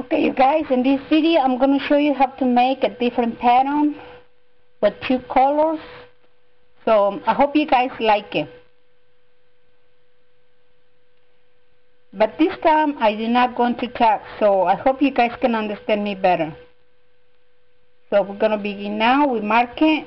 Okay you guys, in this video I'm going to show you how to make a different pattern with two colors. So um, I hope you guys like it. But this time I did not go into talk, so I hope you guys can understand me better. So we're going to begin now with marking.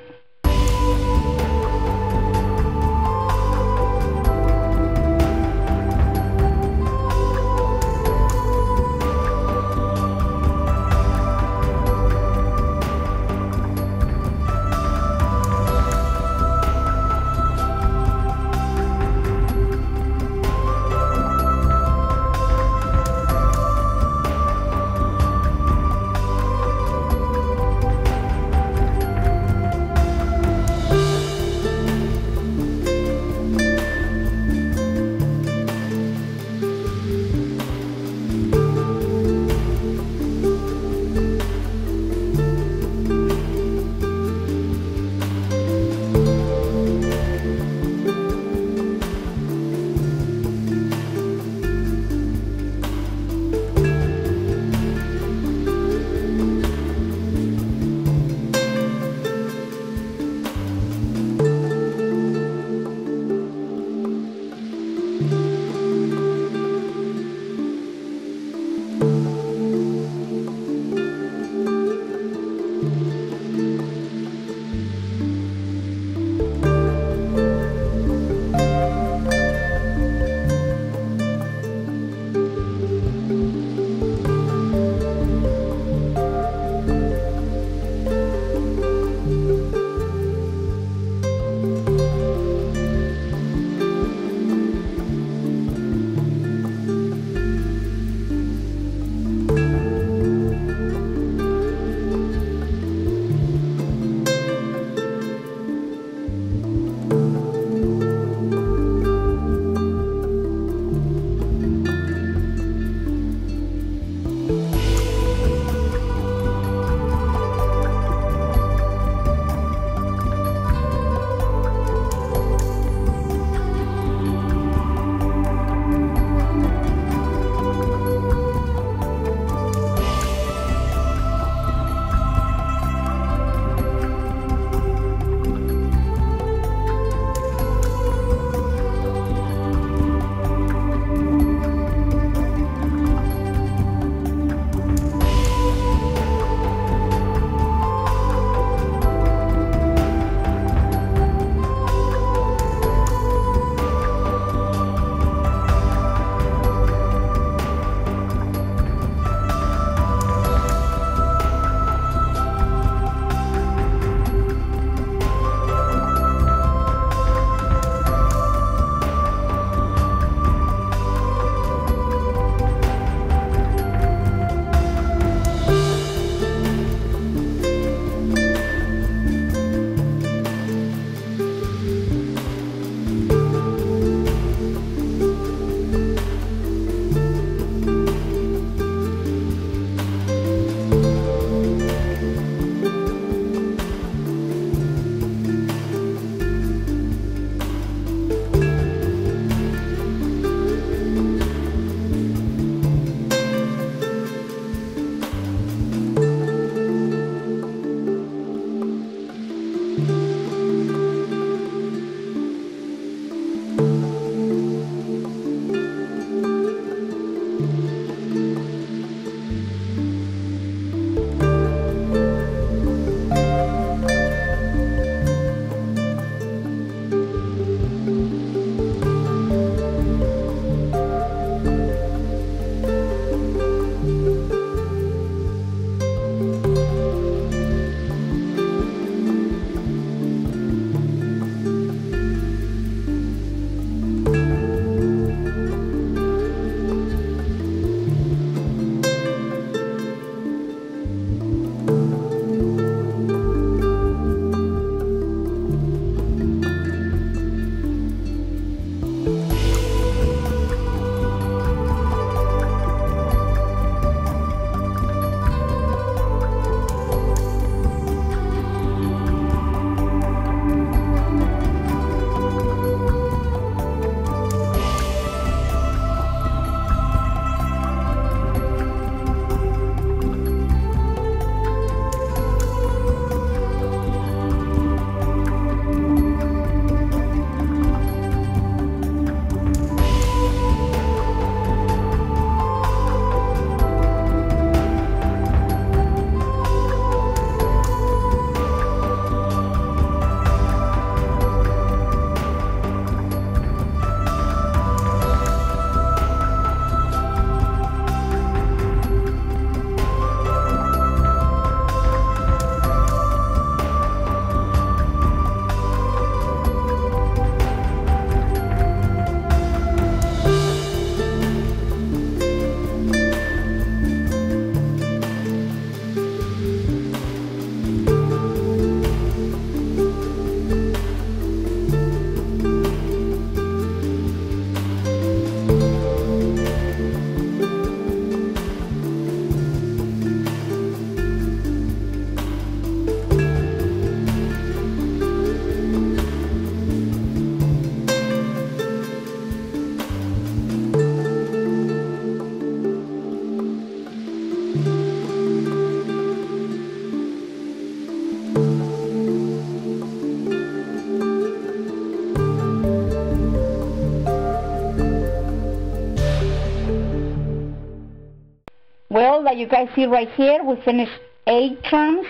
Like you guys see right here, we finished eight terms,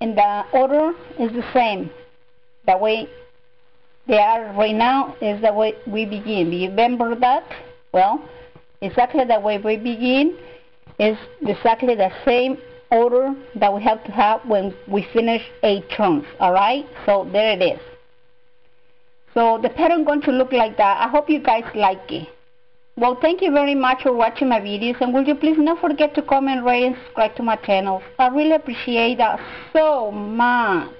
and the order is the same. The way they are right now is the way we begin. Do you remember that? Well, exactly the way we begin is exactly the same order that we have to have when we finish eight turns. Alright? So there it is. So the pattern going to look like that. I hope you guys like it. Well, thank you very much for watching my videos and would you please not forget to comment, rate, and subscribe to my channel. I really appreciate that so much.